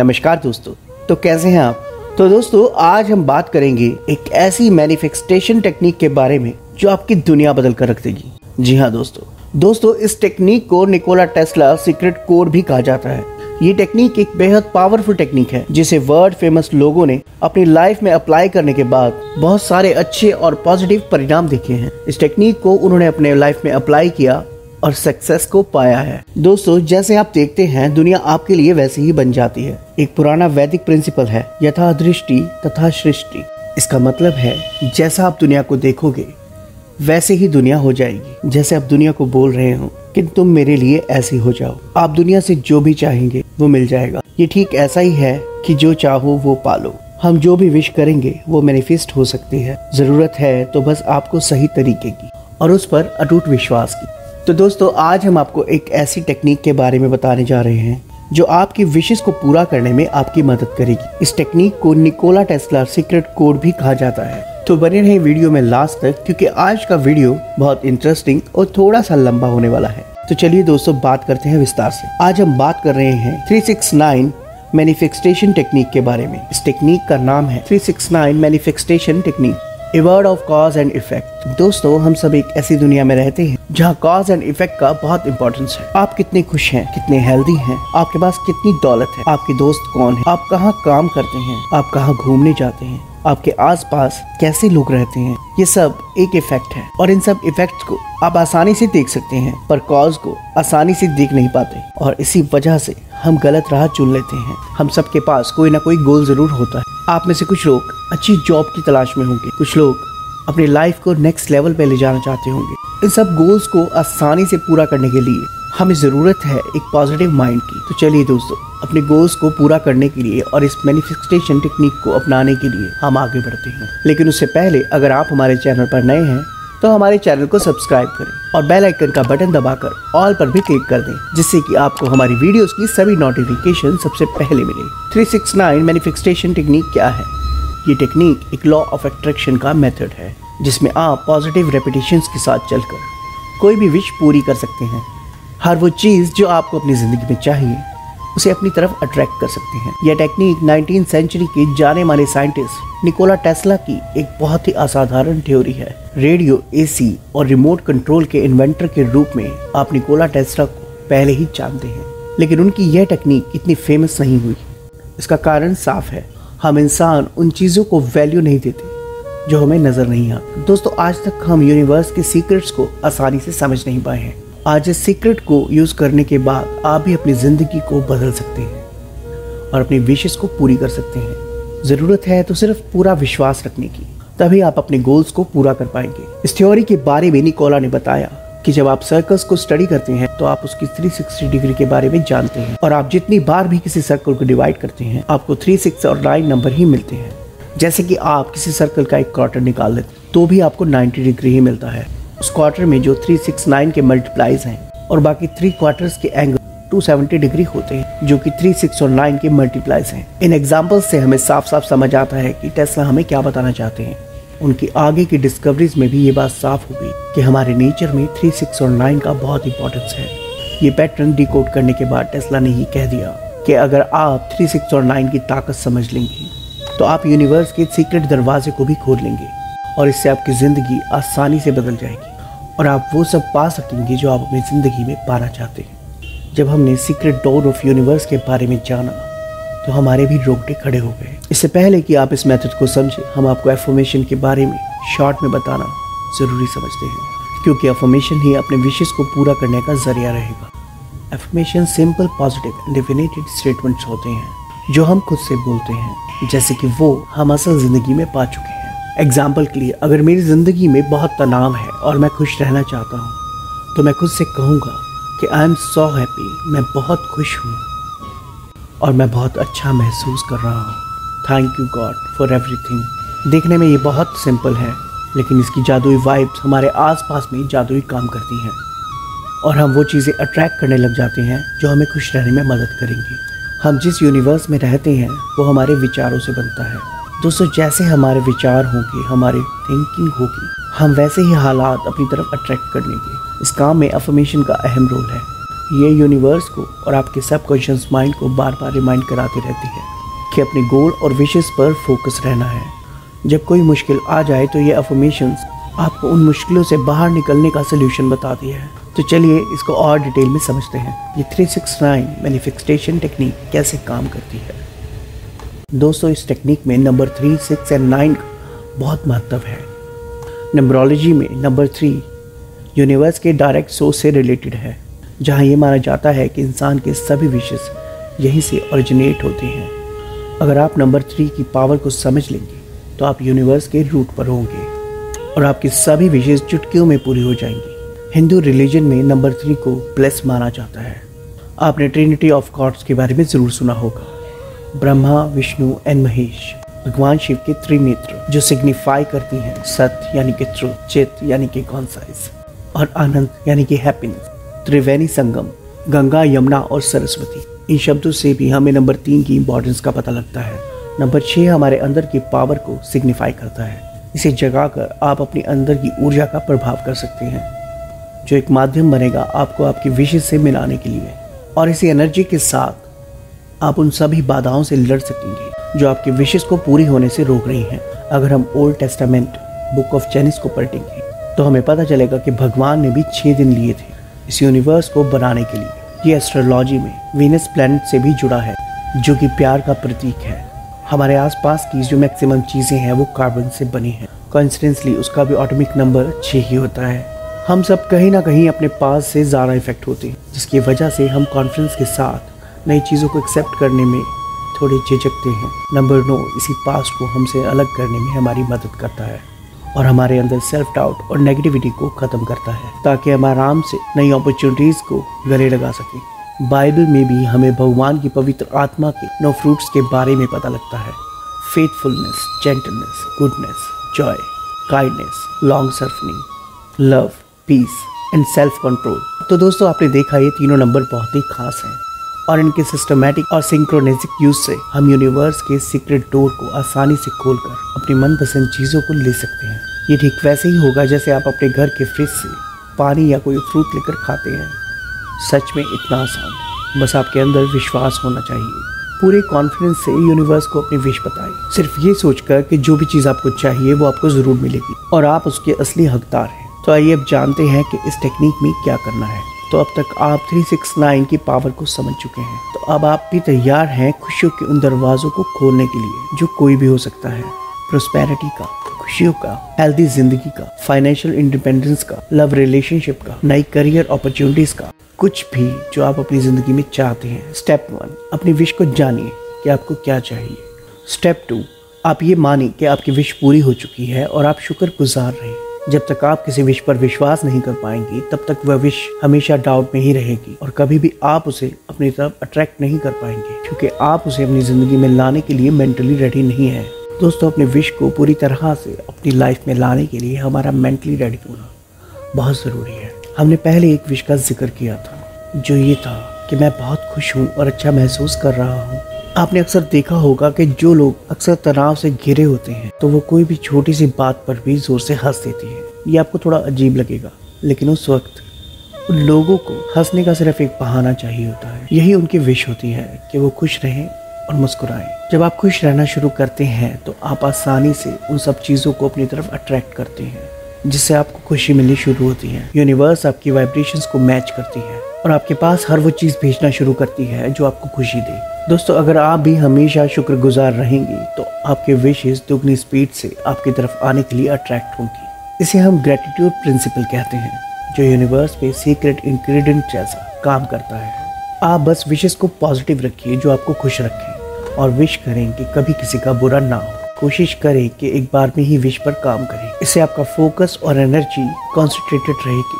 नमस्कार दोस्तों। तो कैसे हैं आप? तो दोस्तों, आज हम बात करेंगे एक ऐसी मैनिफेस्टेशन टेक्निक के बारे में जो आपकी दुनिया बदल कर रख देगी। जी हाँ दोस्तों। दोस्तों, इस टेक्निक को निकोला टेस्ला सीक्रेट कोड भी कहा जाता है। ये टेक्निक एक बेहद पावरफुल टेक्निक है, जिसे वर्ल्ड फ़ेमस लोगों ने अपनी लाइफ में अप्लाई करने के बाद बहुत सारे अच्छे और पॉजिटिव परिणाम देखे हैं। इस टेक्निक को उन्होंने अपने लाइफ में अप्लाई किया और सक्सेस को पाया है। दोस्तों, जैसे आप देखते हैं, दुनिया आपके लिए वैसे ही बन जाती है। एक पुराना वैदिक प्रिंसिपल है यथा दृष्टि तथा सृष्टि। इसका मतलब है, जैसा आप दुनिया को देखोगे, वैसे ही दुनिया हो जाएगी। जैसे आप दुनिया को बोल रहे हो कि तुम मेरे लिए ऐसे हो जाओ। आप दुनिया से जो भी चाहेंगे, वो मिल जाएगा। ये ठीक ऐसा ही है कि जो चाहो, वो पालो। हम जो भी विश करेंगे, वो मैनिफेस्ट हो सकती है। ज़रूरत है तो बस आपको सही तरीके की और उस पर अटूट विश्वास की। तो दोस्तों, आज हम आपको एक ऐसी टेक्निक के बारे में बताने जा रहे हैं, जो आपकी विशेष को पूरा करने में आपकी मदद करेगी। इस टेक्निक को निकोला टेस्ला सीक्रेट कोड भी कहा जाता है। तो बने रहे वीडियो में लास्ट तक, क्योंकि आज का वीडियो बहुत इंटरेस्टिंग और थोड़ा सा लंबा होने वाला है। तो चलिए दोस्तों, बात करते हैं विस्तार से। आज हम बात कर रहे हैं 369 मैनिफेस्टेशन टेक्निक के बारे में। इस टेक्निक का नाम है 369 manifestation technique a word of cause and effect दोस्तों, हम सब एक ऐसी दुनिया में रहते हैं जहाँ कॉज एंड इफ़ेक्ट का बहुत इंपॉर्टेंस है। आप कितने खुश हैं, कितने हेल्दी हैं, आपके पास कितनी दौलत है, आपके दोस्त कौन है, आप कहाँ काम करते हैं, आप कहाँ घूमने जाते हैं, आपके आसपास कैसे लोग रहते हैं, ये सब एक इफ़ेक्ट है। और इन सब इफ़ेक्ट को आप आसानी से देख सकते हैं, पर कॉज को आसानी से देख नहीं पाते। और इसी वजह से हम गलत राह चुन लेते हैं। हम सबके पास कोई ना कोई गोल ज़रूर होता है। आप में से कुछ लोग अच्छी जॉब की तलाश में होंगे। कुछ लोग अपनी लाइफ को नेक्स्ट लेवल पे ले जाना चाहते होंगे। इन सब गोल्स को आसानी से पूरा करने के लिए हमें ज़रूरत है एक पॉजिटिव माइंड की। तो चलिए दोस्तों, अपने गोल्स को पूरा करने के लिए और इस मैनिफेस्टेशन टेक्निक को अपनाने के लिए हम आगे बढ़ते हैं। लेकिन उससे पहले अगर आप हमारे चैनल पर नए हैं तो हमारे चैनल को सब्सक्राइब करें और बेल आइकन का बटन दबाकर ऑल पर भी क्लिक कर दें, जिससे कि आपको हमारी वीडियोस की सभी नोटिफिकेशन सबसे पहले मिले। 369 मैनिफेस्टेशन टेक्निक क्या है? ये टेक्निक एक लॉ ऑफ़ अट्रैक्शन का मेथड है। जिसमें आप पॉजिटिव रेपिटेशंस के साथ चलकर कोई भी विश पूरी कर सकते हैं। हर वो चीज़ जो आपको अपनी ज़िंदगी में चाहिए, उसे अपनी तरफ़ अट्रैक्ट कर सकते हैं। यह टेक्निक नाइनटीन सेंचुरी के जाने माने साइंटिस्ट निकोला टेस्ला की एक बहुत ही असाधारण थ्योरी है। रेडियो एसी और रिमोट कंट्रोल के इन्वेंटर के रूप में आप निकोला टेस्ला को पहले ही जानते हैं। लेकिन उनकी यह टेक्निक इतनी फ़ेमस नहीं हुई। इसका कारण साफ़ है। हम इंसान उन चीज़ों को वैल्यू नहीं देते। जो हमें नज़र नहीं आती दोस्तों आज तक हम यूनिवर्स के सीक्रेट्स को आसानी से समझ नहीं पाए हैं। आज इस सीक्रेट को यूज़ करने के बाद आप भी अपनी ज़िंदगी को बदल सकते हैं और अपनी विशेष को पूरी कर सकते हैं। ज़रूरत है तो सिर्फ़ पूरा विश्वास रखने की। तभी आप अपने गोल्स को पूरा कर पाएँगे। इस थ्योरी के बारे में निकोला ने बताया कि जब आप सर्कल्स को स्टडी करते हैं तो आप उसकी 360 डिग्री के बारे में जानते हैं। और आप जितनी बार भी किसी सर्कल को डिवाइड करते हैं आपको 3, 6 और 9 नंबर ही मिलते हैं। जैसे कि आप किसी सर्कल का एक क्वार्टर निकाल लेते तो भी आपको 90 डिग्री ही मिलता है। उस क्वार्टर में जो 369 के मल्टीप्लाइज हैं और बाकी थ्री क्वार्टर्स के एंगल 270 डिग्री होते हैं जो कि 3, 6 और 9 के मल्टीप्लाइज हैं। इन एग्जाम्पल्स से हमें साफ़ साफ़ समझ आता है कि टेस्ला हमें क्या बताना चाहते हैं। उनकी आगे की डिस्कवरीज में भी ये बात साफ़ हो गई कि हमारे नेचर में 3, 6 और 9 का बहुत इंपॉर्टेंस है। ये पैटर्न डिकोड करने के बाद टेस्ला ने ही कह दिया कि अगर आप 3, 6 और 9 की ताकत समझ लेंगे तो आप यूनिवर्स के सीक्रेट दरवाजे को भी खोल लेंगे और इससे आपकी ज़िंदगी आसानी से बदल जाएगी। और आप वो सब पा सकेंगे जो आप अपनी ज़िंदगी में पाना चाहते हैं। जब हमने सीक्रेट डोर ऑफ़ यूनिवर्स के बारे में जाना तो हमारे भी रोकटे खड़े हो गए। इससे पहले कि आप इस मेथड को समझें, हम आपको एफर्मेशन के बारे में शॉर्ट में बताना ज़रूरी समझते हैं। क्योंकि एफर्मेशन ही अपने विशेष को पूरा करने का ज़रिया रहेगा। Affirmation simple positive and definite statements होते हैं। जो हम खुद से बोलते हैं, जैसे कि वो हम असल ज़िंदगी में पा चुके हैं। एग्ज़ाम्पल के लिए, अगर मेरी ज़िंदगी में बहुत तनाव है और मैं खुश रहना चाहता हूँ तो मैं खुद से कहूँगा कि आई एम सो हैप्पी मैं बहुत खुश हूँ और मैं बहुत अच्छा महसूस कर रहा हूँ। Thank you God for everything देखने में ये बहुत सिंपल है, लेकिन इसकी जादुई वाइब्स हमारे आसपास में जादुई काम करती हैं। और हम वो चीज़ें अट्रैक्ट करने लग जाते हैं जो हमें खुश रहने में मदद करेंगी। हम जिस यूनिवर्स में रहते हैं, वो हमारे विचारों से बनता है। दोस्तों, जैसे हमारे विचार होंगे, हमारी थिंकिंग होगी, हम वैसे ही हालात अपनी तरफ़ अट्रैक्ट कर लेंगे। इस काम में अफर्मेशन का अहम रोल है। ये यूनिवर्स को और आपके सब सबकॉन्शियस माइंड को बार बार रिमाइंड कराती रहती है कि अपने गोल और विशेष पर फोकस रहना है। जब कोई मुश्किल आ जाए तो ये अफर्मेशंस आपको उन मुश्किलों से बाहर निकलने का सोल्यूशन बताती है। तो चलिए इसको और डिटेल में समझते हैं। ये 369 मैनिफेस्टेशन टेक्निक कैसे काम करती है। दोस्तों, इस टेक्निक में number three six and nine का बहुत महत्व है। नंबरोलॉजी में नंबर थ्री यूनिवर्स के डायरेक्ट सोर्स से रिलेटेड है, जहाँ ये माना जाता है कि इंसान के सभी विशेष यहीं से ओरिजिनेट होते हैं। अगर आप नंबर थ्री की पावर को समझ लेंगे तो आप यूनिवर्स के रूट पर होंगे और आपकी सभी विशेष चुटकियों में पूरी हो जाएँगी। हिंदू रिलीजन में नंबर थ्री को ब्लेस माना जाता है। आपने ट्रिनिटी ऑफ़ गॉड्स के बारे में ज़रूर सुना होगा। ब्रह्मा, विष्णु एंड महेश, भगवान शिव के त्रिनेत्र, जो सिग्निफाई करती हैं सत्य यानी कि ट्रुथ चित यानी कि कॉन्साइज, और आनंद यानी कि हैप्पीनेस, त्रिवेणी संगम, गंगा, यमुना और सरस्वती। इन शब्दों से भी हमें नंबर तीन की इंपॉर्टेंस का पता लगता है। नंबर छः हमारे अंदर की पावर को सिग्निफाई करता है। इसे जगाकर आप अपने अंदर की ऊर्जा का प्रभाव कर सकते हैं। जो एक माध्यम बनेगा आपको आपकी विशेष से मिलाने के लिए। और इसी एनर्जी के साथ आप उन सभी बाधाओं से लड़ सकेंगे, जो आपकी विशेष को पूरी होने से रोक रही हैं। अगर हम Old Testament book of Genesis को पलटेंगे तो हमें पता चलेगा कि भगवान ने भी छः दिन लिए थे इस यूनिवर्स को बनाने के लिए। ये एस्ट्रोलॉजी में वीनस प्लैनेट से भी जुड़ा है, जो कि प्यार का प्रतीक है। हमारे आसपास की जो मैक्सिमम चीज़ें हैं, वो कार्बन से बनी हैं। कॉन्सिडेंसली उसका भी ऑटोमिक नंबर छः ही होता है। हम सब कहीं ना कहीं अपने पास से ज़्यादा इफ़ेक्ट होते हैं, जिसकी वजह से हम कॉन्फिडेंस के साथ नई चीज़ों को एक्सेप्ट करने में थोड़े झिझकते हैं। नंबर नो इसी पास्ट को हमसे अलग करने में हमारी मदद करता है और हमारे अंदर सेल्फ डाउट और नेगेटिविटी को ख़त्म करता है, ताकि हम आराम से नई अपॉर्चुनिटीज़ को गले लगा सकें। बाइबल में भी हमें भगवान की पवित्र आत्मा के नो फ्रूट्स के बारे में पता लगता है। Faithfulness gentleness goodness joy kindness long suffering love peace and self control तो दोस्तों, आपने देखा ये तीनों नंबर बहुत ही खास हैं और इनके सिस्टमेटिक और सिंक्रोनेजिक यूज़ से हम यूनिवर्स के सीक्रेट डोर को आसानी से खोलकर अपनी मनपसंद चीज़ों को ले सकते हैं। ये ठीक वैसे ही होगा जैसे आप अपने घर के फ्रिज से पानी या कोई फ्रूट लेकर खाते हैं। सच में इतना आसान। बस आपके अंदर विश्वास होना चाहिए। पूरे कॉन्फिडेंस से यूनिवर्स को अपनी विश बताएँ। सिर्फ़ ये सोचकर कि जो भी चीज़ आपको चाहिए, वो आपको ज़रूर मिलेगी और आप उसके असली हकदार हैं। तो आइए अब जानते हैं कि इस टेक्निक में क्या करना है। तो अब तक आप 369 की पावर को समझ चुके हैं। तो अब आप भी तैयार हैं खुशियों के उन दरवाजों को खोलने के लिए, जो कोई भी हो सकता है। प्रोस्पेरिटी का, खुशियों का हेल्दी ज़िंदगी का फाइनेंशियल इंडिपेंडेंस का लव रिलेशनशिप का, नई करियर अपॉर्चुनिटीज़ का, कुछ भी जो आप अपनी ज़िंदगी में चाहते हैं। स्टेप वन अपनी विश को जानिए कि आपको क्या चाहिए। स्टेप टू आप ये मानिए कि आपकी विश पूरी हो चुकी है और आप शुक्र गुजार रहे हैं। जब तक आप किसी विश पर विश्वास नहीं कर पाएँगी, तब तक वह विश हमेशा डाउट में ही रहेगी और कभी भी आप उसे अपनी तरफ़ अट्रैक्ट नहीं कर पाएँगे, क्योंकि आप उसे अपनी ज़िंदगी में लाने के लिए मेंटली रेडी नहीं है। दोस्तों, अपने विश को पूरी तरह से अपनी लाइफ में लाने के लिए हमारा मेंटली रेडी होना बहुत ज़रूरी है। हमने पहले एक विश का ज़िक्र किया था, जो ये था कि मैं बहुत खुश हूँ और अच्छा महसूस कर रहा हूँ। आपने अक्सर देखा होगा कि जो लोग अक्सर तनाव से घिरे होते हैं तो वो कोई भी छोटी सी बात पर भी ज़ोर से हंस देती है। ये आपको थोड़ा अजीब लगेगा, लेकिन उस वक्त उन लोगों को हंसने का सिर्फ़ एक बहाना चाहिए होता है। यही उनकी विश होती है कि वो खुश रहें और मुस्कुराएँ। जब आप खुश रहना शुरू करते हैं तो आप आसानी से उन सब चीज़ों को अपनी तरफ़ अट्रैक्ट करते हैं। जिससे आपको खुशी मिलनी शुरू होती है। यूनिवर्स आपकी वाइब्रेशंस को मैच करती है और आपके पास हर वो चीज़ भेजना शुरू करती है जो आपको खुशी दे। दोस्तों, अगर आप भी हमेशा शुक्रगुजार रहेंगी तो आपके विशेष दुगनी स्पीड से आपकी तरफ़ आने के लिए अट्रैक्ट होंगी। इसे हम ग्रेटिट्यूड प्रिंसिपल कहते हैं, जो यूनिवर्स पे सीक्रेट इंग्रेडिएंट जैसा काम करता है। आप बस विशेष को पॉजिटिव रखिए, जो आपको खुश रखें और विश करें कि कभी किसी का बुरा ना हो। कोशिश करें कि एक बार में ही विश पर काम करें। इससे आपका फोकस और एनर्जी कॉन्सेंट्रेटेड रहेगी,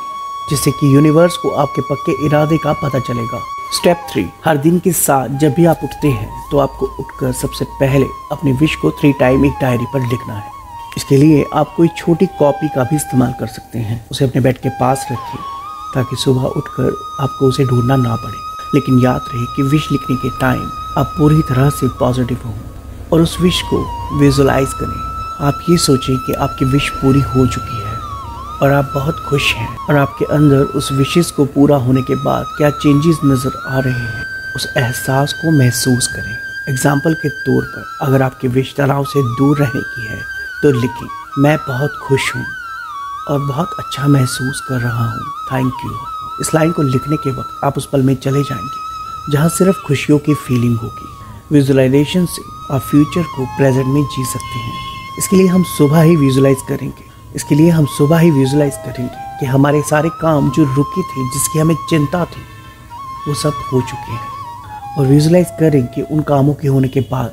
जिससे कि यूनिवर्स को आपके पक्के इरादे का पता चलेगा। स्टेप थ्री हर दिन के साथ जब भी आप उठते हैं तो आपको उठकर सबसे पहले अपने विश को थ्री टाइम एक डायरी पर लिखना है। इसके लिए आप कोई छोटी कॉपी का भी इस्तेमाल कर सकते हैं। उसे अपने बेड के पास रखिए, ताकि सुबह उठकर आपको उसे ढूंढना ना पड़े। लेकिन याद रहे कि विश लिखने के टाइम आप पूरी तरह से पॉजिटिव हों और उस विश को विजुलाइज करें। आप ये सोचें कि आपकी विश पूरी हो चुकी है और आप बहुत खुश हैं और आपके अंदर उस विशेष को पूरा होने के बाद क्या चेंजेस नज़र आ रहे हैं, उस एहसास को महसूस करें। एग्ज़ाम्पल के तौर पर, अगर आपके विश तनाव से दूर रहने की है तो लिखें, मैं बहुत खुश हूँ और बहुत अच्छा महसूस कर रहा हूँ। थैंक यू इस लाइन को लिखने के वक्त आप उस पल में चले जाएँगे, जहाँ सिर्फ़ खुशियों की फीलिंग होगी। विजुअलाइजेशन से आप फ्यूचर को प्रेजेंट में जी सकते हैं। इसके लिए हम सुबह ही विजुलाइज करेंगे। इसके लिए हम सुबह ही विजुलाइज करेंगे कि हमारे सारे काम जो रुके थे, जिसकी हमें चिंता थी, वो सब हो चुके हैं। और विजुलाइज करें कि उन कामों के होने के बाद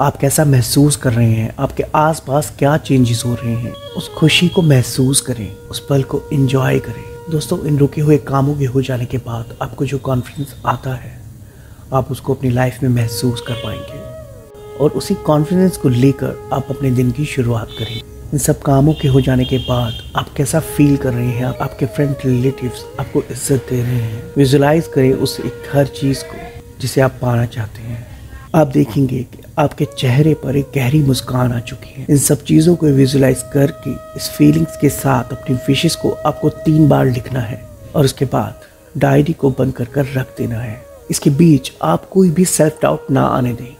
आप कैसा महसूस कर रहे हैं, आपके आसपास क्या चेंजेस हो रहे हैं, उस खुशी को महसूस करें, उस पल को एंजॉय करें। दोस्तों, इन रुके हुए कामों के हो जाने के बाद आपको जो कॉन्फिडेंस आता है, आप उसको अपनी लाइफ में महसूस कर पाएँगे। और उसी कॉन्फिडेंस को लेकर आप अपने दिन की शुरुआत करें। इन सब कामों के हो जाने के बाद आप कैसा फील कर रहे हैं, आपके फ्रेंड रिलेटिव्स आपको इज़्ज़त दे रहे हैं। विजुलाइज करें उस एक हर चीज़ को जिसे आप पाना चाहते हैं। आप देखेंगे कि आपके चेहरे पर एक गहरी मुस्कान आ चुकी है। इन सब चीज़ों को विजुलाइज करके इस फीलिंग्स के साथ अपनी विशेष को आपको तीन बार लिखना है और उसके बाद डायरी को बंद कर कर रख देना है। इसके बीच आप कोई भी सेल्फ डाउट ना आने दें।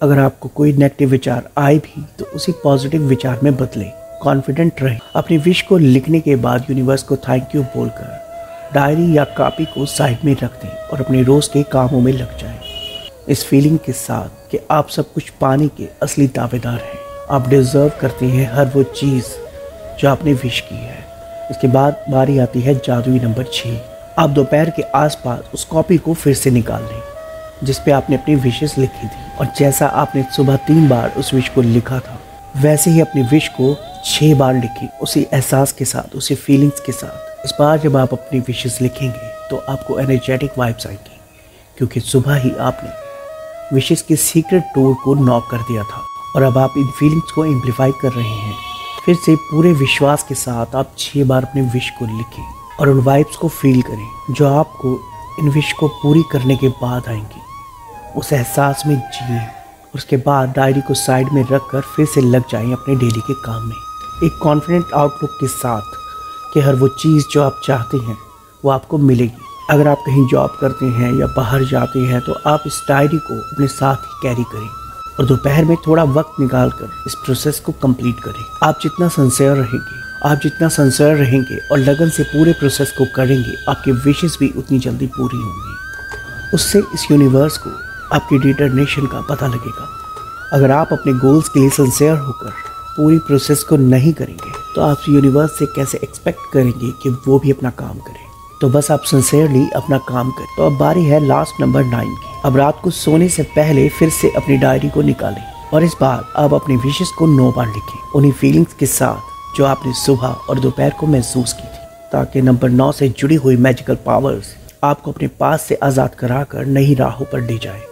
अगर आपको कोई नेगेटिव विचार आए भी तो उसी पॉजिटिव विचार में बदले कॉन्फिडेंट रहे। अपनी विश को लिखने के बाद यूनिवर्स को थैंक यू बोलकर डायरी या कॉपी को साइड में रख दें और अपने रोज़ के कामों में लग जाएँ। इस फीलिंग के साथ कि आप सब कुछ पाने के असली दावेदार हैं। आप डिज़र्व करते हैं हर वो चीज़ जो आपने विश की है। इसके बाद बारी आती है जादुई नंबर छः आप दोपहर के आसपास उस कॉपी को फिर से निकाल लें, जिस पे आपने अपनी विशेष लिखी थी। और जैसा आपने सुबह तीन बार उस विश को लिखा था, वैसे ही अपनी विश को छः बार लिखी। उसी एहसास के साथ, उसी फीलिंग्स के साथ। इस बार जब आप अपनी विशेष लिखेंगे तो आपको एनर्जेटिक वाइब्स आएँगी, क्योंकि सुबह ही आपने विशेष के सीक्रेट डोर को नॉक कर दिया था। और अब आप इन फीलिंग्स को एम्पलीफाई कर रहे हैं। फिर से पूरे विश्वास के साथ आप छह बार अपने विश को लिखें और उन वाइब्स को फील करें, जो आपको इन विश को पूरी करने के बाद आएँगी। उस एहसास में जिए उसके बाद डायरी को साइड में रख कर फिर से लग जाएँ अपने डेली के काम में। एक कॉन्फिडेंट आउटलुक के साथ कि हर वो चीज़ जो आप चाहते हैं, वो आपको मिलेगी। अगर आप कहीं जॉब करते हैं या बाहर जाते हैं तो आप इस डायरी को अपने साथ ही कैरी करें और दोपहर में थोड़ा वक्त निकाल कर इस प्रोसेस को कंप्लीट करें। आप जितना संसेयर रहेंगे, आप जितना संसेयर रहेंगे और लगन से पूरे प्रोसेस को करेंगे, आपके विशेष भी उतनी जल्दी पूरी होंगी। उससे इस यूनिवर्स को आपकी डिटर्नेशन का पता लगेगा। अगर आप अपने गोल्स के लिए संसेयर होकर पूरी प्रोसेस को नहीं करेंगे तो आप यूनिवर्स से कैसे एक्सपेक्ट करेंगे कि वो भी अपना काम करें? तो बस आप सिंसेयरली अपना काम करें। तो अब बारी है लास्ट नंबर नाइन की। अब रात को सोने से पहले फिर से अपनी डायरी को निकालें और इस बार आप अपनी विशेष को नौ बार लिखें। उन्हीं फीलिंग्स के साथ जो आपने सुबह और दोपहर को महसूस की थी, ताकि नंबर नौ से जुड़ी हुई मैजिकल पावर्स आपको अपने पास से आज़ाद कराकर नई राहों पर ले जाए।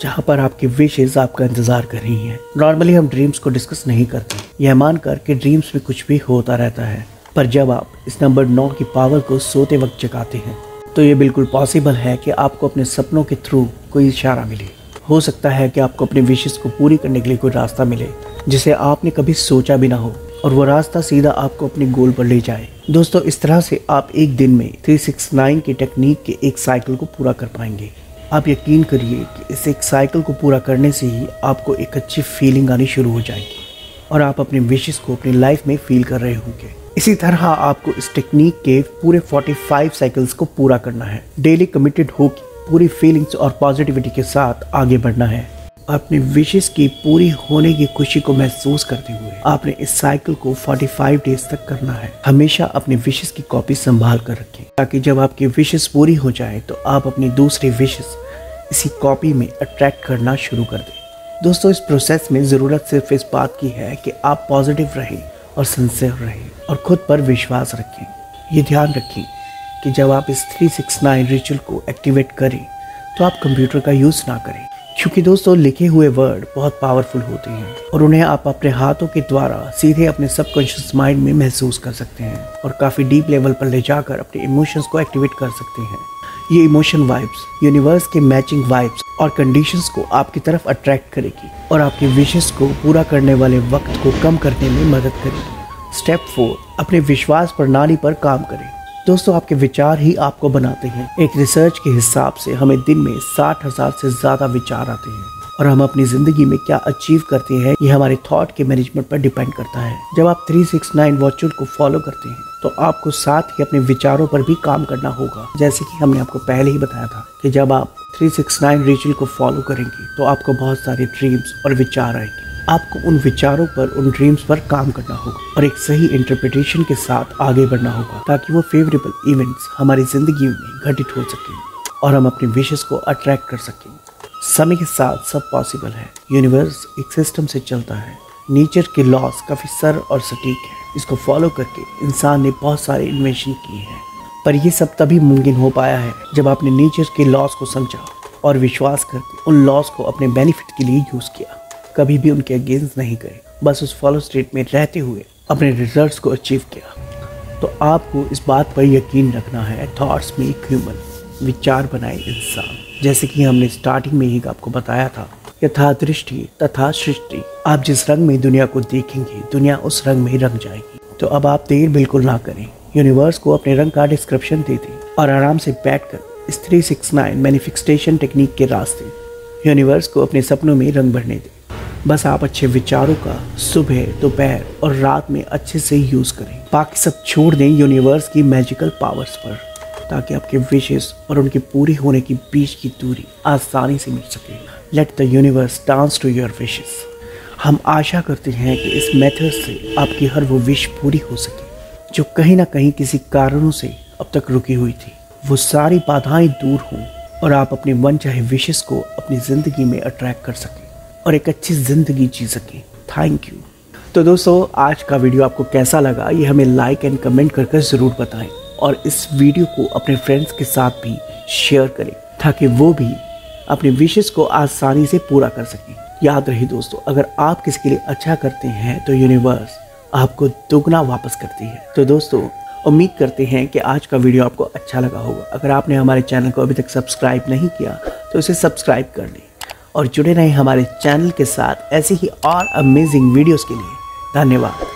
जहाँ पर आपकी विशेष आपका इंतज़ार कर रही हैं। नॉर्मली हम ड्रीम्स को डिस्कस नहीं करते। यह मानकर कि ड्रीम्स में कुछ भी होता रहता है। पर जब आप इस नंबर नौ की पावर को सोते वक्त जगाते हैं तो ये बिल्कुल पॉसिबल है कि आपको अपने सपनों के थ्रू कोई इशारा मिले। हो सकता है कि आपको अपने विशेष को पूरी करने के लिए कोई रास्ता मिले, जिसे आपने कभी सोचा भी ना हो, और वो रास्ता सीधा आपको अपने गोल पर ले जाए। दोस्तों, इस तरह से आप एक दिन में 369 की टेक्निक के एक साइकिल को पूरा कर पाएँगे। आप यकीन करिए कि इस एक साइकिल को पूरा करने से ही आपको एक अच्छी फीलिंग आनी शुरू हो जाएगी और आप अपने विशेष को अपनी लाइफ में फील कर रहे होंगे। इसी तरह आपको इस टेक्निक के पूरे 45 साइकिल्स को पूरा करना है। डेली कमिटेड होकर पूरी फीलिंग्स और पॉजिटिविटी के साथ आगे बढ़ना है। अपने विशेष की पूरी होने की खुशी को महसूस करते हुए आपने इस साइकिल को 45 डेज़ तक करना है। हमेशा अपनी विशेष की कॉपी संभाल कर रखें। ताकि जब आपकी विशेष पूरी हो जाए तो आप अपनी दूसरी विशेष इसी कॉपी में अट्रैक्ट करना शुरू कर दें। दोस्तों, इस प्रोसेस में ज़रूरत सिर्फ़ इस बात की है कि आप पॉजिटिव रहें और सिंसियर रहें और खुद पर विश्वास रखें। ये ध्यान रखें कि जब आप इस 369 रिचुअल को एक्टिवेट करें तो आप कंप्यूटर का यूज़ ना करें। क्योंकि दोस्तों, लिखे हुए वर्ड बहुत पावरफुल होते हैं और उन्हें आप अपने हाथों के द्वारा सीधे अपने सबकॉन्शियस माइंड में महसूस कर सकते हैं और काफ़ी डीप लेवल पर ले जाकर अपने इमोशंस को एक्टिवेट कर सकते हैं। ये इमोशन वाइब्स यूनिवर्स के मैचिंग वाइब्स और कंडीशंस को आपकी तरफ़ अट्रैक्ट करेगी और आपके विशेष को पूरा करने वाले वक्त को कम करने में मदद करेगी। स्टेप फोर अपने विश्वास प्रणाली पर काम करें। दोस्तों, आपके विचार ही आपको बनाते हैं। एक रिसर्च के हिसाब से हमें दिन में साठ हज़ार से ज़्यादा विचार आते हैं। और हम अपनी ज़िंदगी में क्या अचीव करते हैं, ये हमारे थॉट के मैनेजमेंट पर डिपेंड करता है। जब आप 369 वॉचुल को फॉलो करते हैं तो आपको साथ ही अपने विचारों पर भी काम करना होगा। जैसे कि हमने आपको पहले ही बताया था कि जब आप 369 रिचुअल को फॉलो करेंगे तो आपको बहुत सारे ड्रीम्स और विचार आएँगे। आपको उन विचारों पर, उन ड्रीम्स पर काम करना होगा और एक सही इंटरप्रिटेशन के साथ आगे बढ़ना होगा ताकि वो फेवरेबल इवेंट्स हमारी ज़िंदगी में घटित हो सके और हम अपने विशेष को अट्रैक्ट कर सकें। समय के साथ सब पॉसिबल है। यूनिवर्स एक सिस्टम से चलता है। नेचर के लॉस काफ़ी सर और सटीक है। इसको फॉलो करके इंसान ने बहुत सारे इन्वेंशन किए हैं। पर यह सब तभी मुमकिन हो पाया है जब आपने नेचर के लॉस को समझा और विश्वास करके उन लॉस को अपने बेनिफिट के लिए यूज़ किया। कभी भी उनके अगेंस्ट नहीं गए बस उस फॉलो स्टेट में रहते हुए अपने रिजल्ट्स को अचीव किया। तो आपको इस बात पर यकीन रखना है थॉट्स में ह्यूमन विचार बनाए इंसान। जैसे कि हमने स्टार्टिंग में ही आपको बताया था यथा दृष्टि तथा सृष्टि। आप जिस रंग में दुनिया को देखेंगे, दुनिया उस रंग में रंग जाएगी। तो अब आप देर बिल्कुल ना करें। यूनिवर्स को अपने रंग का डिस्क्रिप्शन दे दें और आराम से बैठकर इस three six nine manifestation technique के रास्ते यूनिवर्स को अपने सपनों में रंग भरने दें। बस आप अच्छे विचारों का सुबह, दोपहर और रात में अच्छे से यूज़ करें। बाकी सब छोड़ दें यूनिवर्स की मैजिकल पावर्स पर, ताकि आपके विशेष और उनके पूरी होने के बीच की दूरी आसानी से मिल सके। Let the universe dance to your wishes हम आशा करते हैं कि इस मेथड से आपकी हर वो विश पूरी हो सके, जो कहीं ना कहीं किसी कारणों से अब तक रुकी हुई थी। वो सारी बाधाएँ दूर हों और आप अपने मन चाहे विशेष को अपनी ज़िंदगी में अट्रैक्ट कर सकें। और एक अच्छी ज़िंदगी जी सकें। थैंक यू तो दोस्तों, आज का वीडियो आपको कैसा लगा, ये हमें लाइक एंड कमेंट करके ज़रूर बताएँ और इस वीडियो को अपने फ्रेंड्स के साथ भी शेयर करें ताकि वो भी अपने विशेष को आसानी से पूरा कर सकें। याद रही दोस्तों, अगर आप किसी के लिए अच्छा करते हैं तो यूनिवर्स आपको दुगना वापस करती है। तो दोस्तों, उम्मीद करते हैं कि आज का वीडियो आपको अच्छा लगा होगा। अगर आपने हमारे चैनल को अभी तक सब्सक्राइब नहीं किया तो इसे सब्सक्राइब कर लें। और जुड़े रहें हमारे चैनल के साथ ऐसे ही और अमेजिंग वीडियोस के लिए। धन्यवाद।